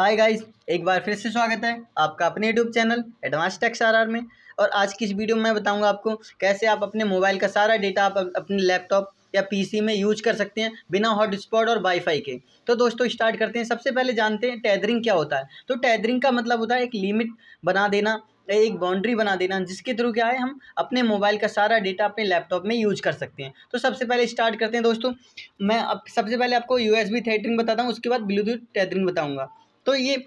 Hi guys, एक बार फिर से स्वागत है आपका अपने YouTube channel advance techs R में। और आज की इस वीडियो में मैं बताऊँगा आपको कैसे आप अपने मोबाइल का सारा डेटा आप अपने लैपटॉप या पीसी में यूज़ कर सकते हैं बिना हॉटस्पॉट और वाईफाई के। तो दोस्तों, स्टार्ट करते हैं। सबसे पहले जानते हैं, टैदरिंग क्या होता है? तो टैदरिंग का मतलब होता है एक लिमिट बना देना, एक बाउंड्री बना देना, जिसके थ्रू क्या है, हम अपने मोबाइल का सारा डेटा अपने लैपटॉप में यूज़ कर सकते हैं। तो सबसे पहले स्टार्ट करते हैं। दोस्तों, मैं अब सबसे पहले आपको यू एस बी थेटरिंग बताता हूँ, उसके बाद ब्लूटूथ टैदरिंग बताऊँगा। तो ये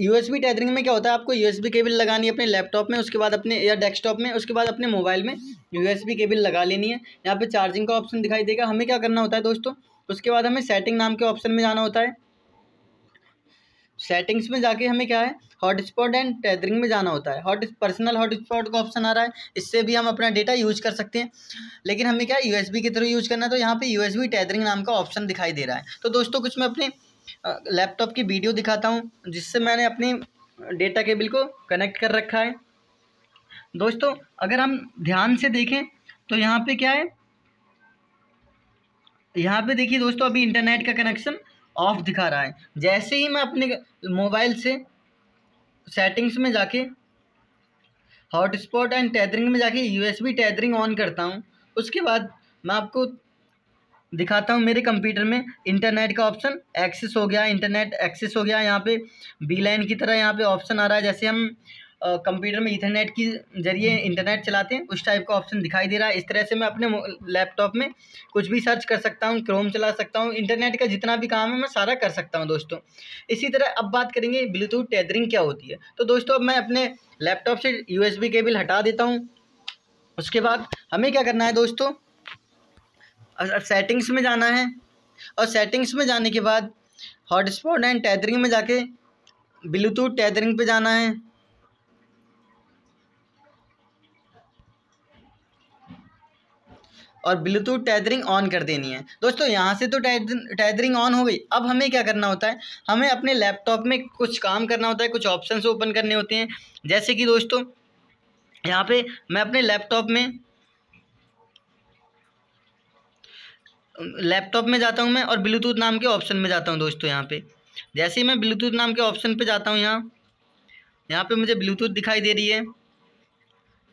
यू एस टैदरिंग में क्या होता है? आपको यू एस केबल लगानी है अपने लैपटॉप में, उसके बाद अपने, या डेस्कटॉप में, उसके बाद अपने मोबाइल में यू एस केबल लगा लेनी है। यहाँ पे चार्जिंग का ऑप्शन दिखाई देगा। हमें क्या करना होता है दोस्तों? उसके बाद हमें सेटिंग नाम के ऑप्शन में जाना होता है। सेटिंग्स में जाके हमें क्या है? हॉटस्पॉट एंड टैदरिंग में जाना होता है। हॉट पर्सनल हॉटस्पॉट का ऑप्शन आ रहा है। इससे भी हम अपना डेटा यूज़ कर सकते हैं। लेकिन हमें क्या यू एस बी के थ्रू यूज़ करना है? तो यहाँ पे यू एस बी टैदरिंग नाम का ऑप्शन दिखाई दे रहा है। तो दोस्तों, कुछ मैं अपने लैपटॉप की वीडियो दिखाता हूँ, जिससे मैंने अपनी डेटा केबल को कनेक्ट कर रखा है। दोस्तों, अगर हम ध्यान से देखें तो यहाँ पे क्या है? यहाँ पे देखिए दोस्तों, अभी इंटरनेट का कनेक्शन ऑफ़ दिखा रहा है। जैसे ही मैं अपने मोबाइल से सेटिंग्स में जाके हॉटस्पॉट एंड टैदरिंग में जाके यूएसबी टैदरिंग ऑन करता हूँ, उसके बाद मैं आपको दिखाता हूँ मेरे कंप्यूटर में इंटरनेट का ऑप्शन, एक्सेस हो गया, इंटरनेट एक्सेस हो गया, यहाँ पे बी लाइन की तरह यहाँ पे ऑप्शन आ रहा है, जैसे हम कंप्यूटर में इथरनेट की ज़रिए इंटरनेट चलाते हैं, उस टाइप का ऑप्शन दिखाई दे रहा है। इस तरह से मैं अपने लैपटॉप में कुछ भी सर्च कर सकता हूँ, क्रोम चला सकता हूँ, इंटरनेट का जितना भी काम है मैं सारा कर सकता हूँ दोस्तों। इसी तरह अब बात करेंगे ब्लूटूथ टेदरिंग क्या होती है। तो दोस्तों अब मैं अपने लैपटॉप से यूएसबी केबल हटा देता हूँ, उसके बाद हमें क्या करना है दोस्तों? सेटिंग्स में जाना है। और सेटिंग्स में जाने के बाद हॉटस्पॉट एंड टैदरिंग में जाके ब्लूटूथ टैदरिंग पे जाना है। और ब्लूटूथ टैदरिंग ऑन कर देनी है। दोस्तों, यहाँ से तो टैदरिंग ऑन हो गई। अब हमें क्या करना होता है? हमें अपने लैपटॉप में कुछ काम करना होता है, कुछ ऑप्शन ओपन करने होते हैं। जैसे कि दोस्तों, यहाँ पे मैं अपने लैपटॉप में लैपटॉप में जाता हूँ मैं और ब्लूटूथ नाम के ऑप्शन में जाता हूँ दोस्तों यहाँ पे। जैसे ही मैं ब्लूटूथ नाम के ऑप्शन पे जाता हूँ यहाँ यहाँ पे मुझे ब्लूटूथ दिखाई दे रही है।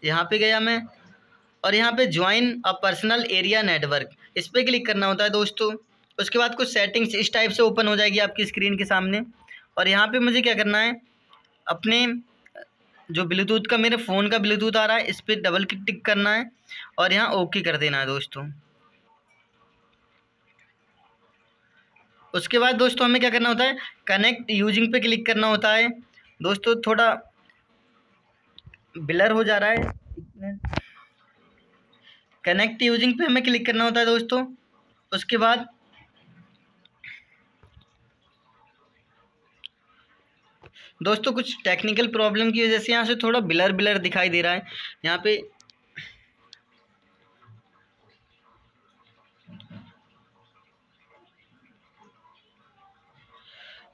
यहाँ पे गया मैं और यहाँ पे join a personal area network इस पर क्लिक करना होता है दोस्तों। उसके बाद कुछ सेटिंग्स इस टाइप से ओपन हो जाएगी आपकी स्क्रीन के सामने। और यहाँ पे मुझे क्या करना है, अपने जो ब्लूटूथ का, मेरे फ़ोन का ब्लूटूथ आ रहा है, इस पर डबल टिक करना है और यहाँ ओके कर देना है दोस्तों। उसके बाद दोस्तों हमें क्या करना होता है? कनेक्ट यूजिंग पे क्लिक करना होता है। दोस्तों, थोड़ा ब्लर हो जा रहा है। कनेक्ट यूजिंग पे हमें क्लिक करना होता है दोस्तों। उसके बाद दोस्तों, कुछ टेक्निकल प्रॉब्लम की वजह से यहाँ से थोड़ा ब्लर ब्लर दिखाई दे रहा है। यहाँ पे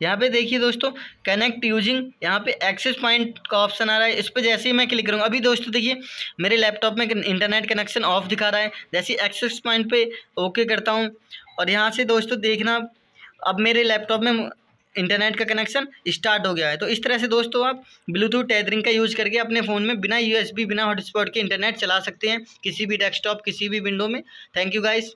यहाँ पे देखिए दोस्तों कनेक्ट यूजिंग यहाँ पे एक्सेस पॉइंट का ऑप्शन आ रहा है। इस पर जैसे ही मैं क्लिक करूँगा, अभी दोस्तों देखिए, मेरे लैपटॉप में इंटरनेट कनेक्शन ऑफ़ दिखा रहा है। जैसे एक्सेस पॉइंट पे ओके करता हूँ, और यहाँ से दोस्तों देखना, अब मेरे लैपटॉप में इंटरनेट का कनेक्शन स्टार्ट हो गया है। तो इस तरह से दोस्तों आप ब्लूटूथ टैदरिंग का यूज़ करके अपने फ़ोन में बिना यूएसबी बिना हॉटस्पॉट के इंटरनेट चला सकते हैं, किसी भी डेस्कटॉप किसी भी विंडो में। Thank you guys